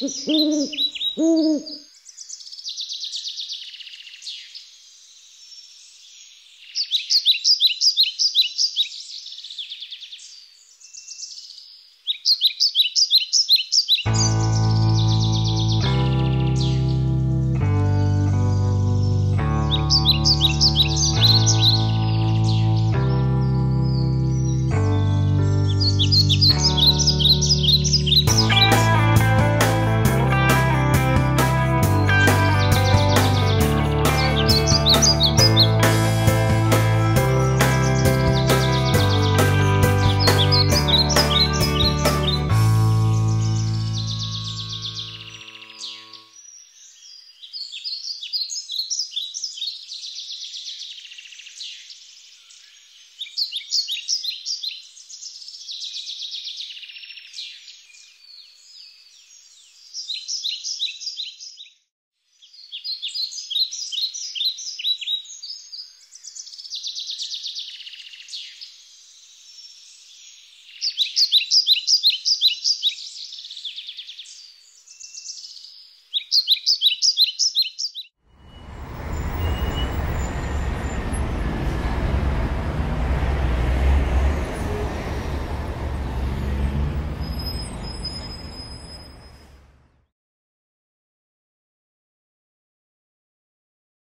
嗯嗯嗯